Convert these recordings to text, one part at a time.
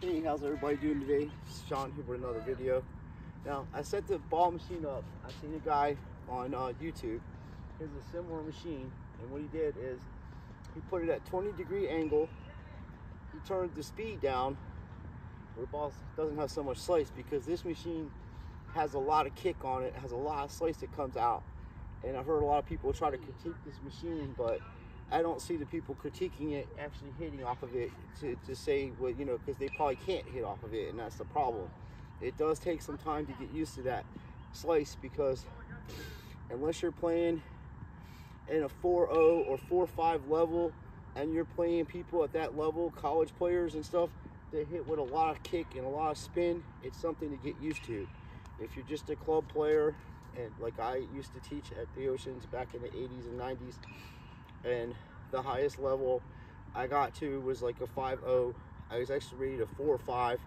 Hey, how's everybody doing today? It's Sean here with another video. Now, I set the ball machine up. I seen a guy on uh, YouTube. Here's a similar machine, and what he did is he put it at 20 degree angle. He turned the speed down where the ball doesn't have so much slice because this machine has a lot of kick on it, has a lot of slice that comes out. And I've heard a lot of people try to critique this machine, but I don't see the people critiquing it actually hitting off of it to, to say, well, you know, because they probably can't hit off of it, and that's the problem. It does take some time to get used to that slice because unless you're playing in a 4-0 or 4-5 level and you're playing people at that level, college players and stuff, they hit with a lot of kick and a lot of spin, it's something to get used to. If you're just a club player, and like I used to teach at the Oceans back in the 80s and 90s, and the highest level I got to was like a 5-0. I was actually rated a 4-5,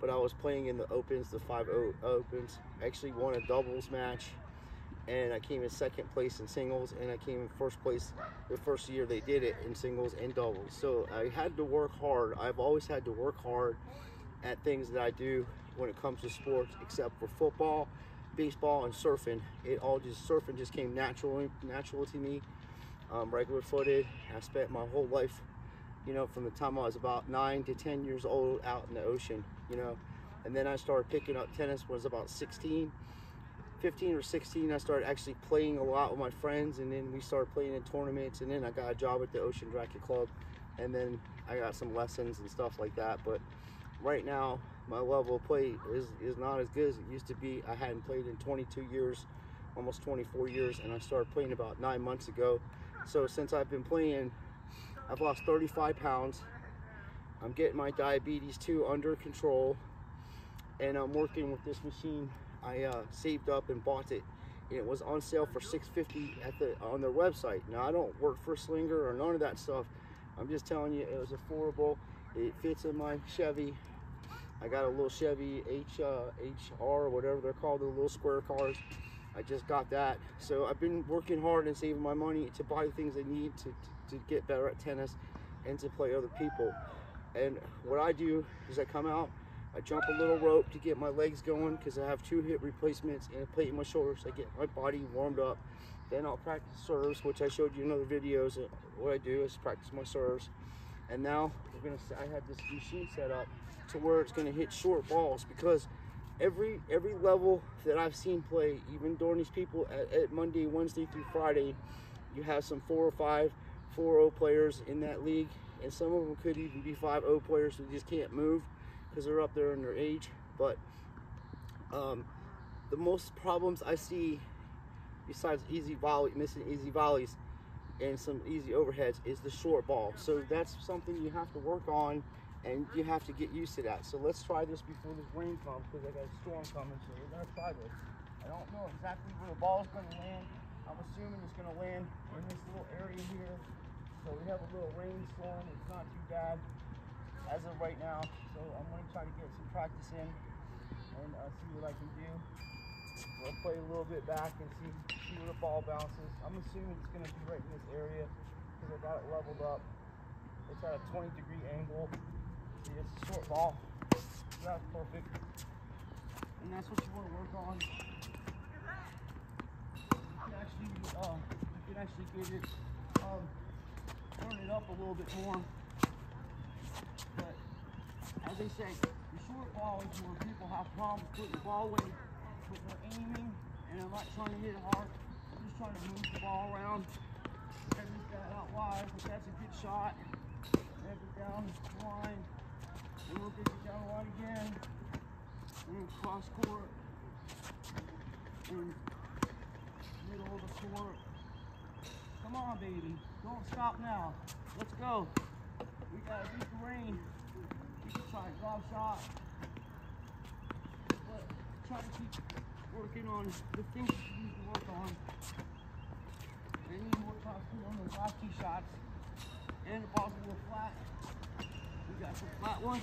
but I was playing in the opens, the 5-0 opens. I actually won a doubles match, and I came in second place in singles, and I came in first place the first year they did it in singles and doubles. So I had to work hard. I've always had to work hard at things that I do when it comes to sports, except for football, baseball, and surfing. It all just surfing just came naturally natural to me um, regular footed. I spent my whole life, you know, from the time I was about nine to 10 years old out in the ocean, you know. And then I started picking up tennis when I was about 16. 15 or 16, I started actually playing a lot with my friends, and then we started playing in tournaments, and then I got a job at the Ocean Racket Club, and then I got some lessons and stuff like that. But right now, my level of play is, is not as good as it used to be. I hadn't played in 22 years, almost 24 years, and I started playing about nine months ago. So since I've been playing, I've lost 35 pounds. I'm getting my diabetes too under control. And I'm working with this machine. I uh, saved up and bought it. And it was on sale for 650 at the on their website. Now I don't work for Slinger or none of that stuff. I'm just telling you it was affordable. It fits in my Chevy. I got a little Chevy H uh, HR or whatever they're called, the little square cars. I just got that. So I've been working hard and saving my money to buy the things I need to, to, to get better at tennis and to play other people. And what I do is I come out, I jump a little rope to get my legs going because I have two hip replacements and a plate in my shoulders. I get my body warmed up. Then I'll practice serves, which I showed you in other videos. Uh, what I do is practice my serves. And now we're gonna. I have this machine set up to where it's gonna hit short balls because every every level that I've seen play, even during these people at, at Monday, Wednesday through Friday, you have some four or five, 4-0 players in that league, and some of them could even be 5-0 players who just can't move because they're up there in their age. But um, the most problems I see, besides easy volley, missing easy volleys, and some easy overheads, is the short ball. So that's something you have to work on and you have to get used to that. So let's try this before this rain comes because I got a storm coming. So we're gonna try this. I don't know exactly where the ball is gonna land. I'm assuming it's gonna land in this little area here. So we have a little rainstorm. It's not too bad as of right now. So I'm gonna try to get some practice in and uh, see what I can do. We'll play a little bit back and see see where the ball bounces. I'm assuming it's gonna be right in this area because I got it leveled up. It's at a 20 degree angle. See, it's a short ball. That's perfect. And that's what you want to work on. You can actually, uh, you can actually get it, um, turn it up a little bit more. But as they say, the short ball is where people have problems putting the ball away, but they're aiming, and I'm not trying to hit hard. I'm just trying to move the ball around. Get that out wide, but that's a good shot. Down the line again. And cross court. And middle of the court. Come on, baby. Don't stop now. Let's go. We gotta beat the rain. You can try a drop shot. But try to keep working on the things you need to work on. You need to work on those last two shots. And the ball's a little flat. We got some flat ones.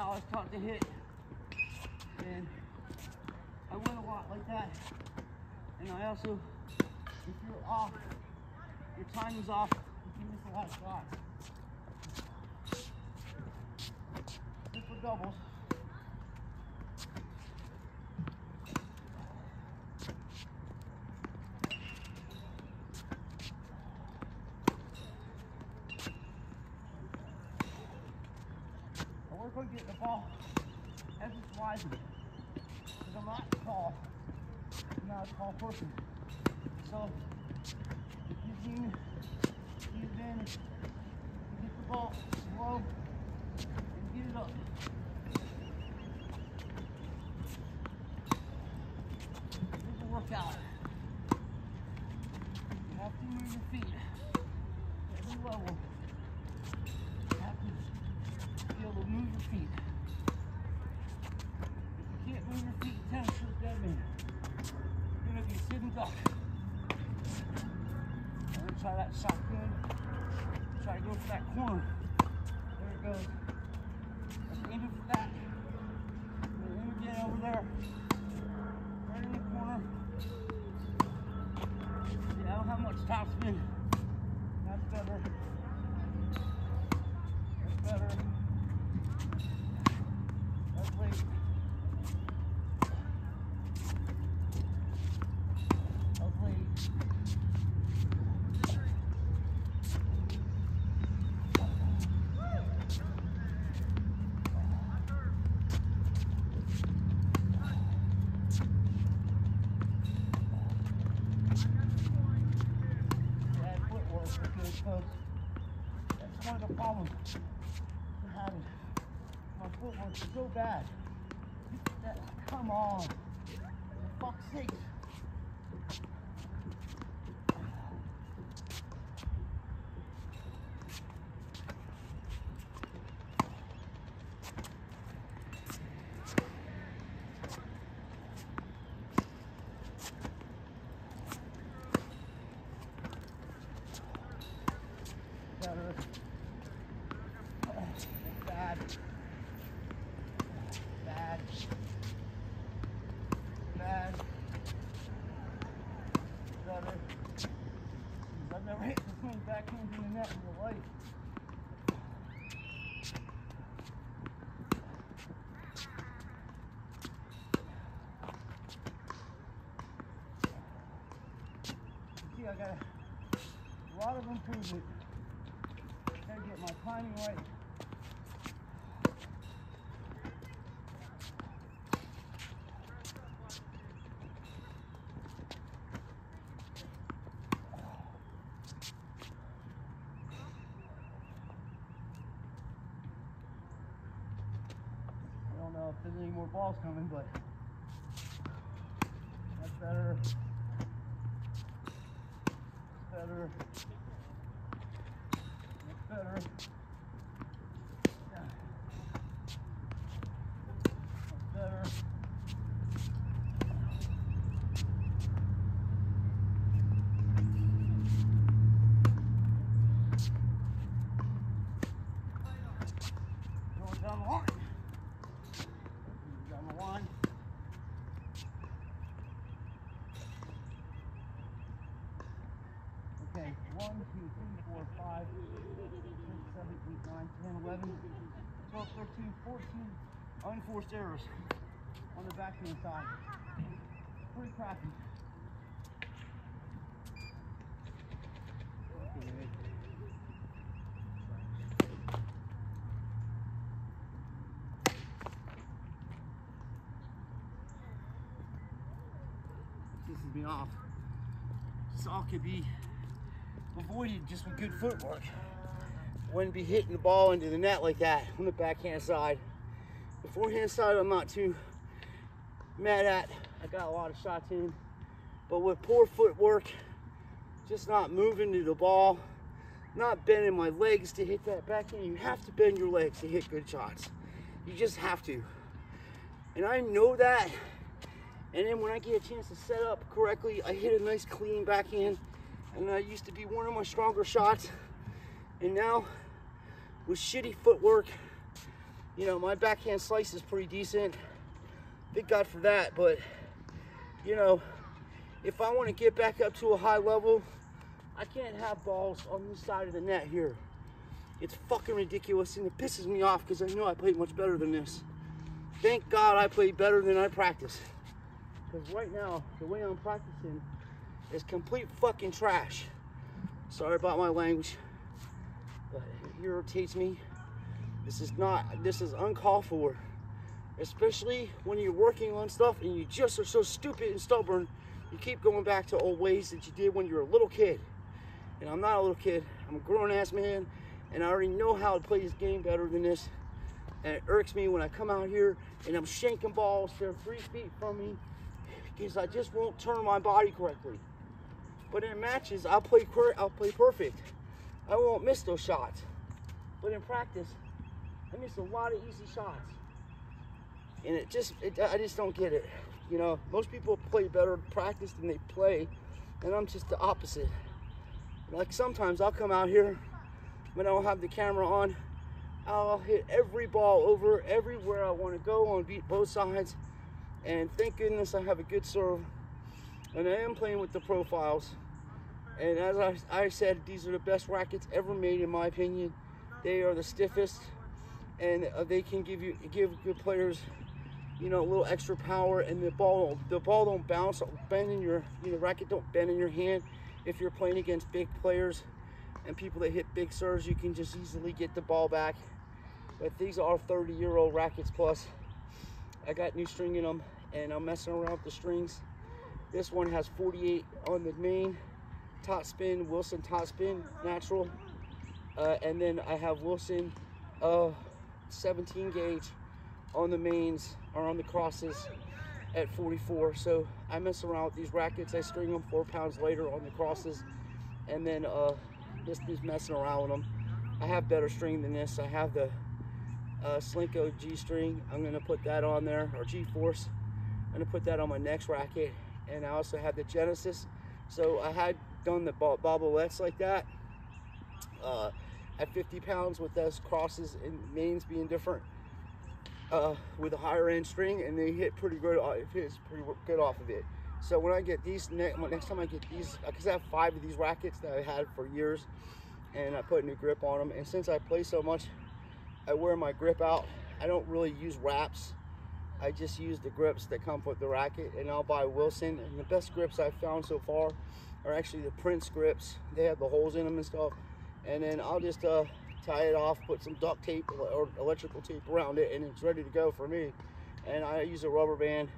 how I was taught to hit. And I win a lot like that. And I also, if you're off, your time is off, you can miss a lot of shots. Just for doubles. I work on getting the ball as it's rising. Because I'm not tall. I'm not a tall So, can use advantage, get the ball slow and get it up. This will work out. You have to move your feet at every level. You have to be able to move your feet. If you can't move your feet, tennis is dead man. You're gonna be a sitting duck. I'm gonna try that shotgun. Try to go for that corner. There it goes. Let's aim for that. Aim again over there. Right in the corner. Yeah, I don't have much top. That's better. That's better. That's weight. That's weight. bad footwork because folks, that's one of the problems I'm having. So bad. Come on. For fuck's sake. better. Bad. Bad. Bad. Better. I've never hit the swing backhand in my life. See, I got a lot of improvement. Gotta get my timing right. I don't know if there's any more balls coming, but 14 unforced errors on the backhand side. Pretty crappy. This Pisses me off. This all could be avoided just with good footwork. Wouldn't be hitting the ball into the net like that on the backhand side. The forehand side, I'm not too mad at. I got a lot of shots in, but with poor footwork, just not moving to the ball, not bending my legs to hit that backhand. You have to bend your legs to hit good shots. You just have to. And I know that. And then when I get a chance to set up correctly, I hit a nice clean backhand. And that used to be one of my stronger shots. And now, with shitty footwork, you know, my backhand slice is pretty decent. Thank God for that. But, you know, if I want to get back up to a high level, I can't have balls on this side of the net here. It's fucking ridiculous and it pisses me off because I know I played much better than this. Thank God I played better than I practice. Because right now, the way I'm practicing is complete fucking trash. Sorry about my language, but it irritates me. This is not, this is uncalled for. Especially when you're working on stuff and you just are so stupid and stubborn, you keep going back to old ways that you did when you were a little kid. And I'm not a little kid, I'm a grown ass man, and I already know how to play this game better than this. And it irks me when I come out here and I'm shanking balls, they're three feet from me, because I just won't turn my body correctly. But in matches, I'll play, I'll play perfect. I won't miss those shots. But in practice, I miss a lot of easy shots. And it just, it, I just don't get it. You know, most people play better practice than they play, and I'm just the opposite. Like sometimes I'll come out here when I don't have the camera on, I'll hit every ball over everywhere I want to go on beat both sides. And thank goodness I have a good serve. And I am playing with the profiles. And as I, I said, these are the best rackets ever made in my opinion. They are the stiffest and uh, they can give you give good players you know a little extra power and the ball the ball don't bounce bend in your you know racket don't bend in your hand if you're playing against big players and people that hit big serves, you can just easily get the ball back. But these are 30 year old rackets plus. I got new string in them and I'm messing around with the strings. This one has 48 on the main, top spin, Wilson top spin, natural. Uh, and then I have Wilson uh, 17 gauge on the mains or on the crosses at 44. So I mess around with these rackets. I string them four pounds later on the crosses. And then uh, just, just messing around with them. I have better string than this. I have the uh, Solinco G string. I'm gonna put that on there, or G Force. I'm gonna put that on my next racket. And I also have the Genesis. So I had done the Babolats like that uh, at 50 pounds with those crosses and mains being different uh, with a higher end string and they hit pretty good, uh, it hits pretty good off of it. So when I get these, next, next time I get these, because I have five of these rackets that I had for years and I put a new grip on them. And since I play so much, I wear my grip out. I don't really use wraps. I just use the grips that come with the racket and I'll buy Wilson. And the best grips I've found so far are actually the Prince grips. They have the holes in them and stuff. And then I'll just uh, tie it off, put some duct tape or electrical tape around it, and it's ready to go for me. And I use a rubber band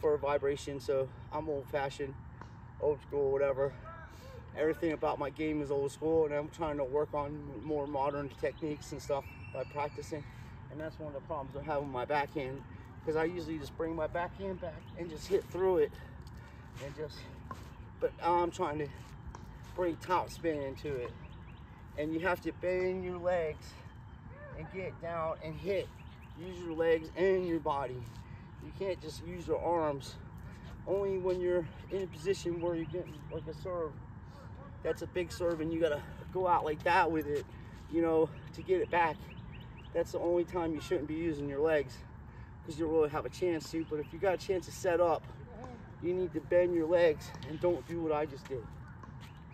for vibration, so I'm old fashioned, old school, whatever. Everything about my game is old school, and I'm trying to work on more modern techniques and stuff by practicing. And that's one of the problems I have with my backhand, because I usually just bring my backhand back and just hit through it, and just, but I'm trying to bring top spin into it and you have to bend your legs and get down and hit. Use your legs and your body. You can't just use your arms. Only when you're in a position where you're getting like a serve. That's a big serve and you gotta go out like that with it, you know, to get it back. That's the only time you shouldn't be using your legs because you'll really have a chance to. But if you got a chance to set up, you need to bend your legs and don't do what I just did.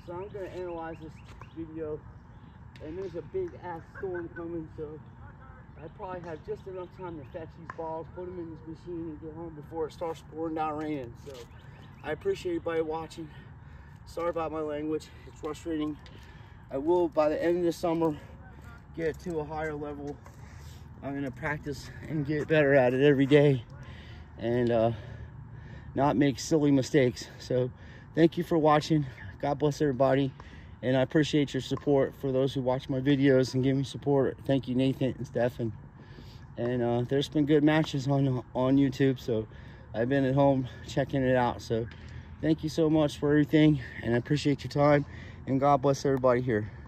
So I'm gonna analyze this video and there's a big ass storm coming, so I probably have just enough time to fetch these balls, put them in this machine, and get home before it starts pouring down raining. So I appreciate everybody watching. Sorry about my language, it's frustrating. I will, by the end of the summer, get to a higher level. I'm gonna practice and get better at it every day and uh, not make silly mistakes. So thank you for watching. God bless everybody and I appreciate your support for those who watch my videos and give me support. Thank you, Nathan and Stefan. And uh, there's been good matches on on YouTube, so I've been at home checking it out. So thank you so much for everything, and I appreciate your time. And God bless everybody here.